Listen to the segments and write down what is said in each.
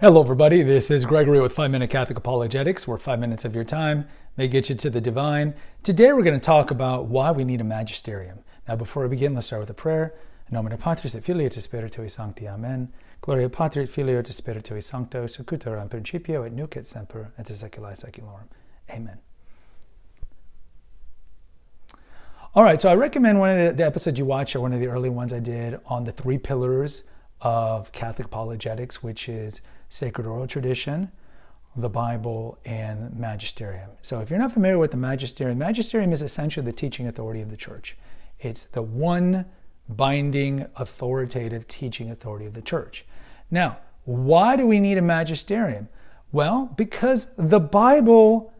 Hello, everybody. This is Gregory with 5 Minute Catholic Apologetics, where five minutes of your time may get you to the divine. Today, we're going to talk about why we need a magisterium. Now, before we begin, let's start with a prayer. In nomine Patris et Filii et Spiritui Sancti. Amen. Gloria Patri et Filio et Spiritui Sancto, sicut erat in principio et nunc et semper et secula seculorum. Amen. All right, so I recommend one of the, the episodes you watch or one of the early ones I did on the three pillars of Catholic apologetics, which is sacred oral tradition, the Bible, and magisterium. So if you're not familiar with the magisterium, magisterium is essentially the teaching authority of the church. It's the one binding, authoritative teaching authority of the church. Now, why do we need a magisterium? Well, because the Bible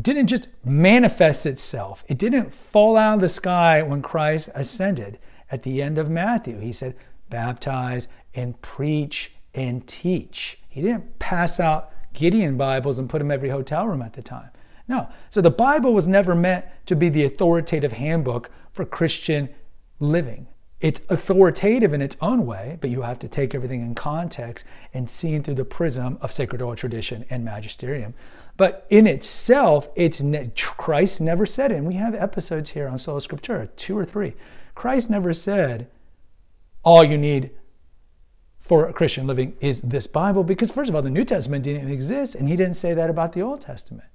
didn't just manifest itself. It didn't fall out of the sky when Christ ascended. At the end of Matthew, he said, baptize and preach and teach. He didn't pass out Gideon Bibles and put them every hotel room at the time. No. So the Bible was never meant to be the authoritative handbook for Christian living. It's authoritative in its own way, but you have to take everything in context and see it through the prism of sacred oral tradition and magisterium. But in itself, it's ne- Christ never said it. And we have episodes here on Sola Scriptura, two or three. Christ never said, all you need for a Christian living is this Bible, because first of all, the New Testament didn't exist, and he didn't say that about the Old Testament.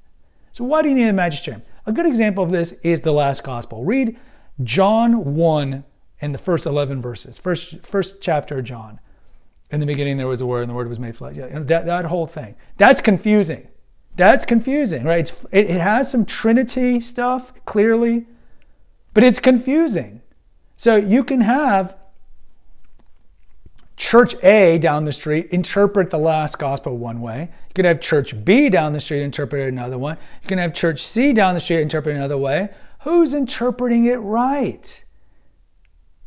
So why do you need a magisterium? A good example of this is the last gospel. Read John 1 and the first 11 verses, first, first chapter of John. In the beginning there was a word, and the word was made flesh. Yeah, that, that whole thing. That's confusing. That's confusing, right? It, it has some Trinity stuff, clearly, but it's confusing. So you can have Church A down the street interpret the last gospel one way. You can have Church B down the street interpret it another one. You can have Church C down the street interpret it another way. Who's interpreting it right?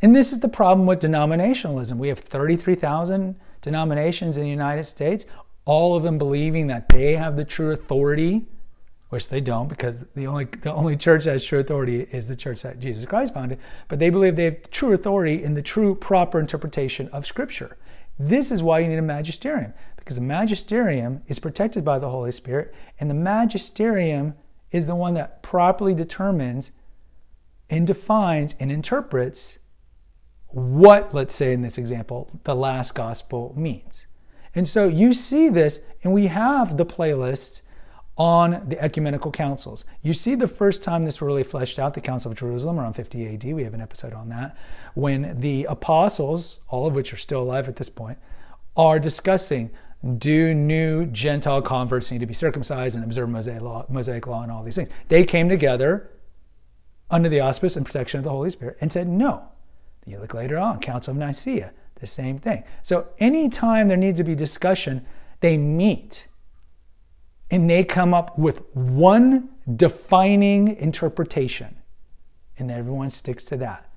And this is the problem with denominationalism. We have 33,000 denominations in the United States, all of them believing that they have the true authority which they don't because the only the only church that has true authority is the church that Jesus Christ founded, but they believe they have true authority in the true proper interpretation of scripture. This is why you need a magisterium because the magisterium is protected by the Holy Spirit and the magisterium is the one that properly determines and defines and interprets what, let's say in this example, the last gospel means. And so you see this, and we have the playlist on the ecumenical councils. You see the first time this really fleshed out, the Council of Jerusalem around 50 AD, we have an episode on that, when the apostles, all of which are still alive at this point, are discussing do new Gentile converts need to be circumcised and observe Mosaic law, Mosaic law and all these things? They came together under the auspice and protection of the Holy Spirit and said no. You look later on, Council of Nicaea, the same thing. So anytime there needs to be discussion, they meet and they come up with one defining interpretation, and everyone sticks to that.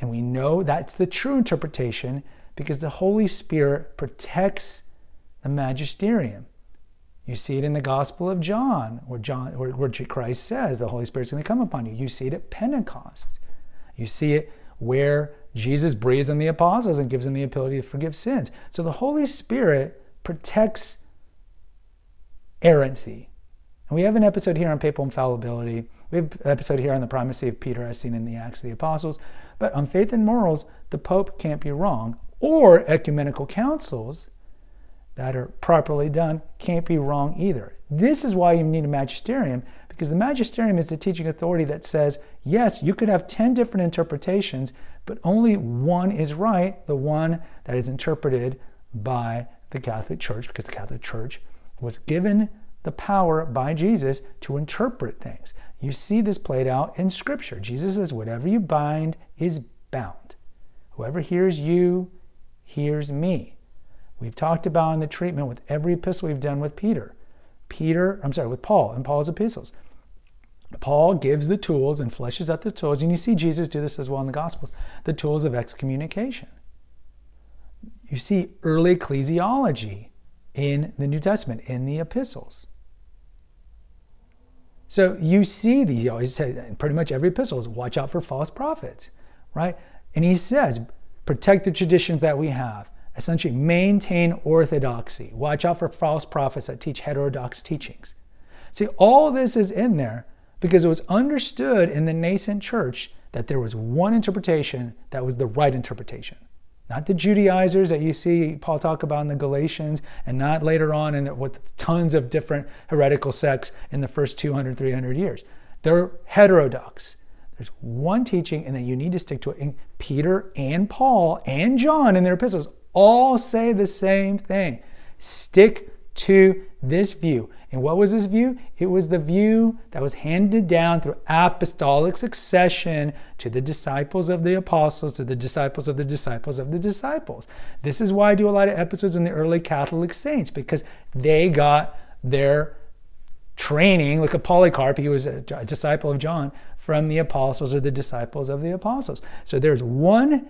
And we know that's the true interpretation because the Holy Spirit protects the magisterium. You see it in the Gospel of John, where John, where, Christ says the Holy Spirit's going to come upon you. You see it at Pentecost. You see it where Jesus breathes on the apostles and gives them the ability to forgive sins. So the Holy Spirit protects errancy. And we have an episode here on papal infallibility. We have an episode here on the primacy of Peter as seen in the Acts of the Apostles. But on faith and morals, the Pope can't be wrong. Or ecumenical councils that are properly done can't be wrong either. This is why you need a magisterium, because the magisterium is the teaching authority that says, yes, you could have 10 different interpretations, but only one is right, the one that is interpreted by the Catholic Church, because the Catholic Church was given the power by Jesus to interpret things. You see this played out in Scripture. Jesus says, Whatever you bind is bound. Whoever hears you hears me. We've talked about in the treatment with every epistle we've done with Peter. Peter, I'm sorry, with Paul and Paul's epistles. Paul gives the tools and fleshes out the tools, and you see Jesus do this as well in the Gospels the tools of excommunication. You see early ecclesiology in the New Testament, in the epistles. So you see these, he always says, pretty much every epistle is watch out for false prophets, right? And he says, protect the traditions that we have. essentially maintain orthodoxy. Watch out for false prophets that teach heterodox teachings. See, all this is in there because it was understood in the nascent church that there was one interpretation that was the right interpretation. Not the Judaizers that you see Paul talk about in the Galatians, and not later on in the, with tons of different heretical sects in the first 200, 300 years. They're heterodox. There's one teaching, and then you need to stick to it. And Peter and Paul and John in their epistles all say the same thing stick to this view. And what was this view? It was the view that was handed down through apostolic succession to the disciples of the apostles, to the disciples of the disciples of the disciples. This is why I do a lot of episodes on the early Catholic saints, because they got their training, like a Polycarp, he was a, disciple of John, from the apostles or the disciples of the apostles. So there's one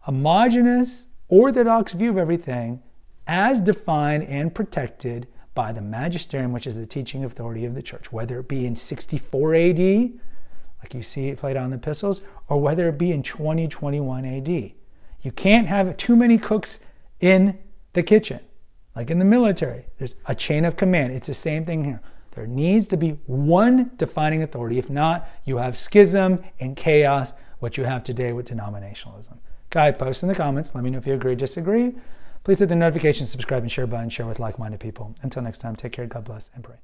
homogenous, orthodox view of everything as defined and protected by the magisterium, which is the teaching authority of the church, whether it be in 64 AD, like you see it played out in the epistles, or whether it be in 2021 AD. You can't have too many cooks in the kitchen, like in the military. There's a chain of command. It's the same thing here. There needs to be one defining authority. If not, you have schism and chaos, what you have today with denominationalism. Guy, post in the comments. Let me know if you agree disagree. Please hit the notification, subscribe, and share button. Share with like minded people. Until next time, take care, God bless, and pray.